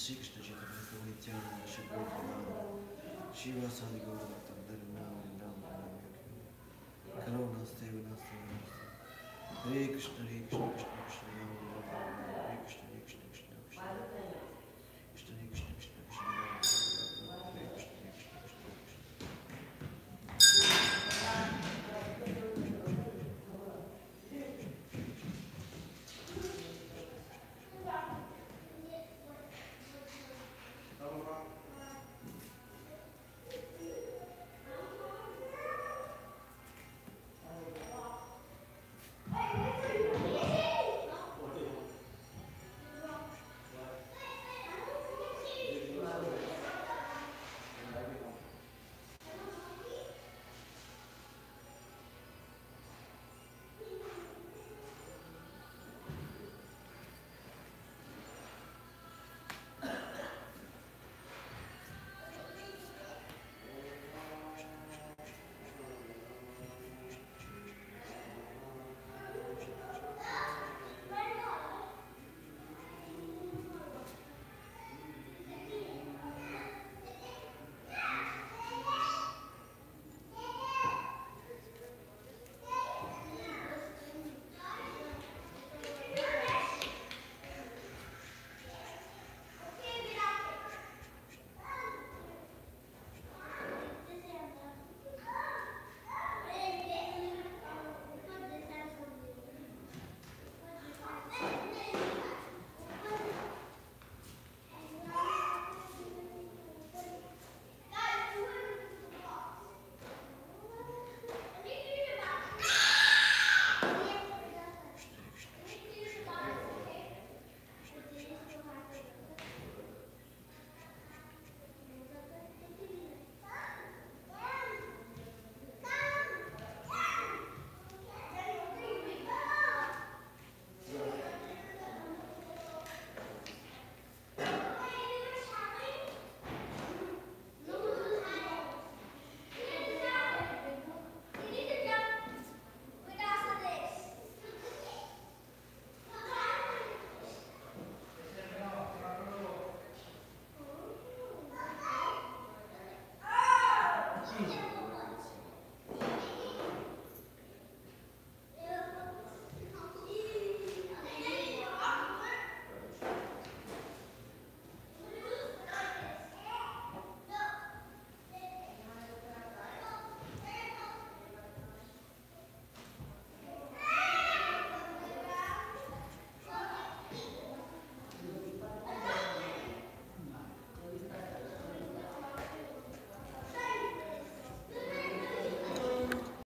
Srikishna Chaitanya Nityananda Shibur Shiva Sadi Gauratam Dharinam Ram Ram Karona Stevanastavanas Hare Krishna Hare Krishna Krishna